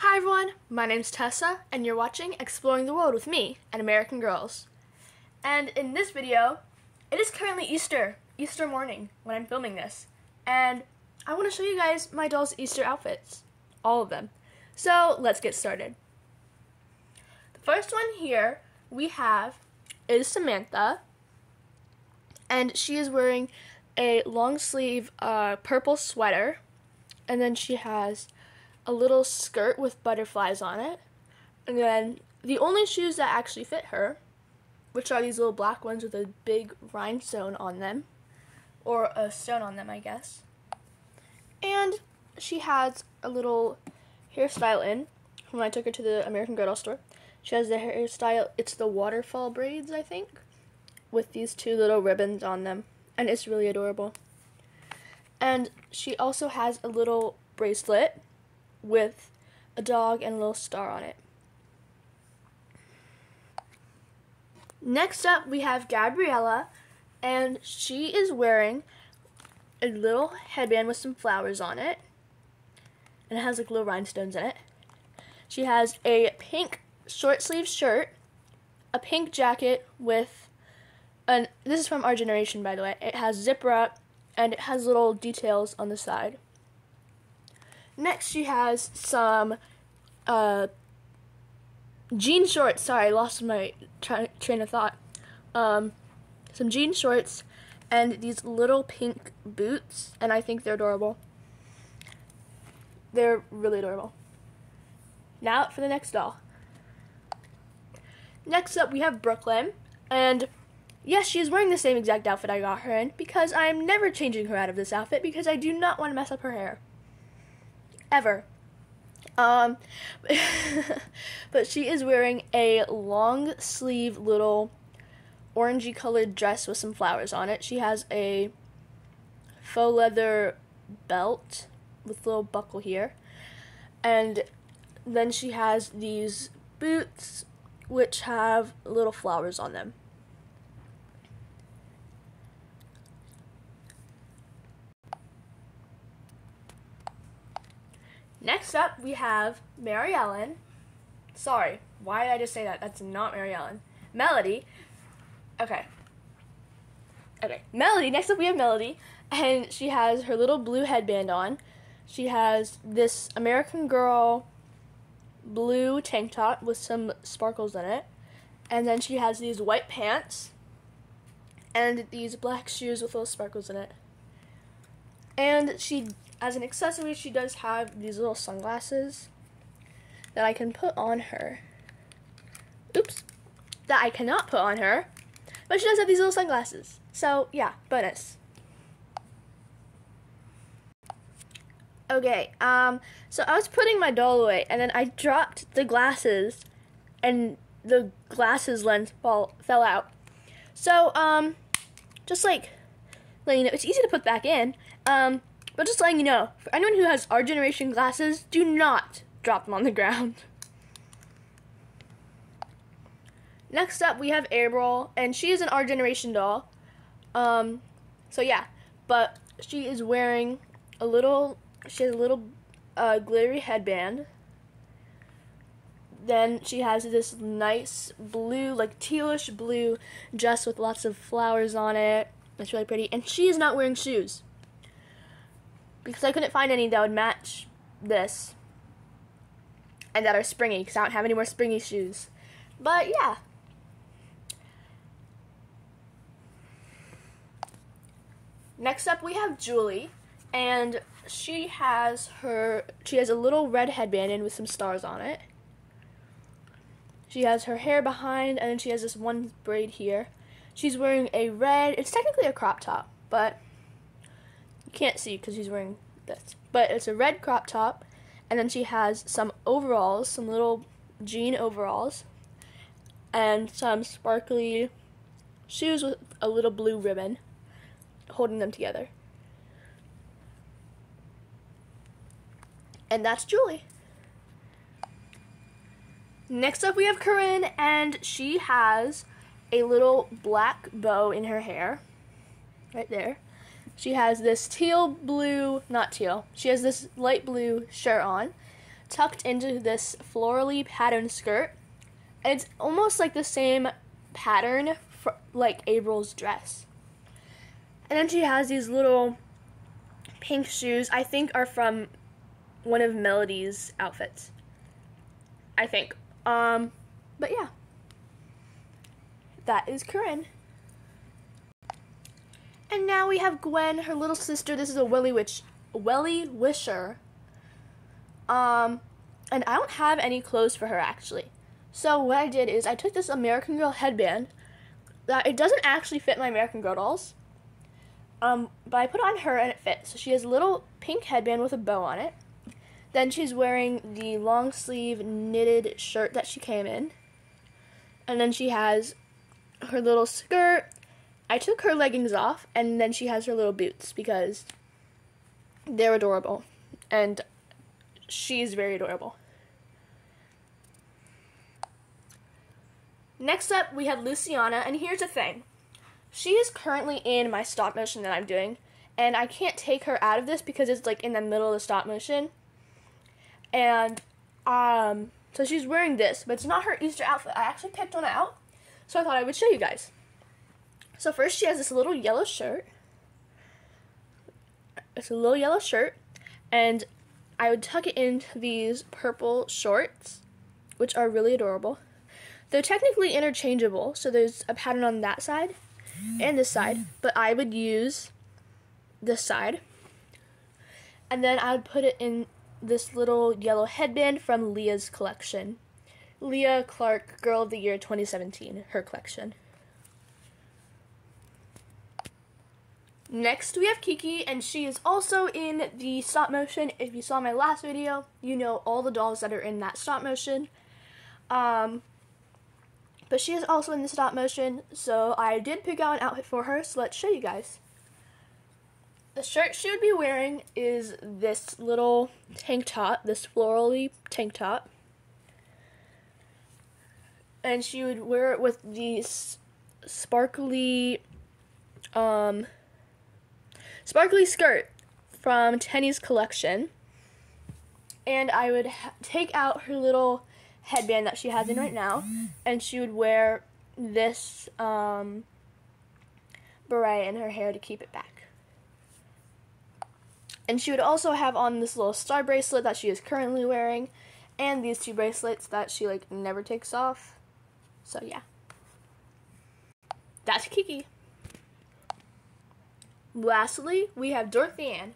Hi everyone, my name's Tessa, and you're watching Exploring the World with me and American Girls. And in this video, it is currently Easter, Easter morning, when I'm filming this. And I want to show you guys my doll's Easter outfits. All of them. So let's get started. The first one here we have is Samantha, and she is wearing a long sleeve uh, purple sweater, and then she has a little skirt with butterflies on it, and then the only shoes that actually fit her, which are these little black ones with a big rhinestone on them, or a stone on them, I guess. And she has a little hairstyle in when I took her to the American Girl store. She has the hairstyle, it's the waterfall braids, I think, with these two little ribbons on them. And it's really adorable. And she also has a little bracelet with a dog and a little star on it. Next up, we have Gabriella, and she is wearing a little headband with some flowers on it, and it has like little rhinestones in it. She has a pink short sleeve shirt, a pink jacket with an this is from our generation by the way. It has zipper up and it has little details on the side. Next she has some uh jean shorts. Sorry, I lost my tra- train of thought. Um some jean shorts and these little pink boots and I think they're adorable. They're really adorable. Now for the next doll. Next up, we have Brooklyn. And yes, she is wearing the same exact outfit I got her in because I am never changing her out of this outfit because I do not want to mess up her hair. Ever. Um, but she is wearing a long sleeve little orangey colored dress with some flowers on it. She has a faux leather belt with a little buckle here. And then she has these boots which have little flowers on them. Next up, we have Mary Ellen. Sorry, why did I just say that? That's not Mary Ellen. Melody. Okay. Okay, Melody. Next up, we have Melody, and she has her little blue headband on. She has this American Girl blue tank top with some sparkles in it. And then she has these white pants and these black shoes with little sparkles in it. And she, as an accessory, she does have these little sunglasses that I can put on her. Oops. That I cannot put on her. But she does have these little sunglasses. So, yeah, bonus. Okay, um, so I was putting my doll away, and then I dropped the glasses, and the glasses lens fall fell out. So, um, just like you know, it's easy to put back in. Um, but just letting you know, for anyone who has our generation glasses, do not drop them on the ground. Next up, we have April, and she is an our generation doll. Um, so yeah, but she is wearing a little she has a little uh, glittery headband. Then she has this nice blue, like tealish blue dress with lots of flowers on it. It's really pretty. And she is not wearing shoes. Because I couldn't find any that would match this. And that are springy, because I don't have any more springy shoes. But yeah. Next up, we have Julie. And she has her she has a little red headband in with some stars on it. She has her hair behind and then she has this one braid here. She's wearing a red it's technically a crop top, but can't see because she's wearing this. But it's a red crop top and then she has some overalls, some little jean overalls and some sparkly shoes with a little blue ribbon holding them together. And that's Julie. Next up, we have Corinne, and she has a little black bow in her hair. Right there. She has this teal blue, not teal, she has this light blue shirt on. tucked into this florally patterned skirt. And it's almost like the same pattern for, like April's dress. And then she has these little pink shoes, I think are from one of Melody's outfits. I think. Um, but yeah. That is Corinne. And now we have Gwen, her little sister. This is a Welly Witch Wellie Wisher. Um, and I don't have any clothes for her actually. So what I did is I took this American Girl headband that it doesn't actually fit my American Girl dolls. Um, but I put on her and it fits. So she has a little pink headband with a bow on it. Then she's wearing the long sleeve knitted shirt that she came in. And then she has her little skirt. I took her leggings off and then she has her little boots because they're adorable. And she's very adorable. Next up, we have Luciana, and here's the thing. She is currently in my stop motion that I'm doing, and I can't take her out of this because it's like in the middle of the stop motion. And um so she's wearing this, but it's not her Easter outfit. I actually picked one out, so I thought I would show you guys. So first she has this little yellow shirt. It's a little yellow shirt, and I would tuck it into these purple shorts, which are really adorable. They're technically interchangeable, so there's a pattern on that side and this side, but I would use this side. And then I would put it in this little yellow headband from Lea's collection. Lea Clark, Girl of the Year 2017, her collection. Next, we have Kiki, and she is also in the stop motion. If you saw my last video, you know all the dolls that are in that stop motion. Um, but she is also in the stop motion, so I did pick out an outfit for her, so let's show you guys. The shirt she would be wearing is this little tank top, this florally tank top. And she would wear it with these sparkly, um, sparkly skirt from Tenney's collection. And I would take out her little headband that she has in right now, and she would wear this um, beret in her hair to keep it back. And she would also have on this little star bracelet that she is currently wearing, and these two bracelets that she like never takes off. So yeah. That's Kiki. Lastly, we have Dorothy Ann,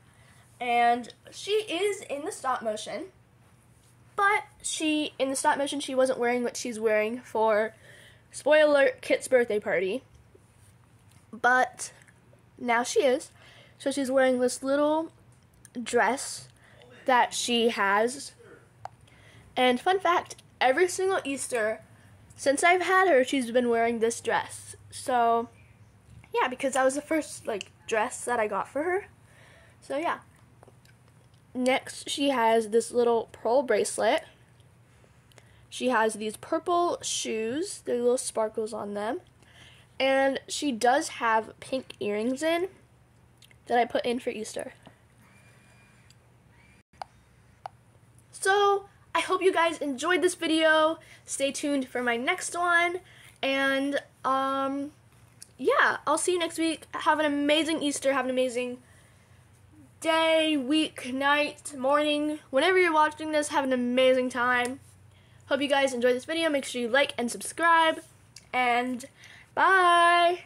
and she is in the stop motion. But she, in the stop motion, she wasn't wearing what she's wearing for, spoiler Kit's birthday party. But now she is. So she's wearing this little dress that she has. And fun fact, every single Easter since I've had her, she's been wearing this dress. So, yeah, because that was the first like dress that I got for her. So, yeah. Next, she has this little pearl bracelet. She has these purple shoes, the little sparkles on them. And she does have pink earrings in that I put in for Easter. So, I hope you guys enjoyed this video. Stay tuned for my next one. And, um, yeah, I'll see you next week. Have an amazing Easter. Have an amazing day, week, night, morning, whenever you're watching this, have an amazing time. Hope you guys enjoyed this video. Make sure you like and subscribe. And bye!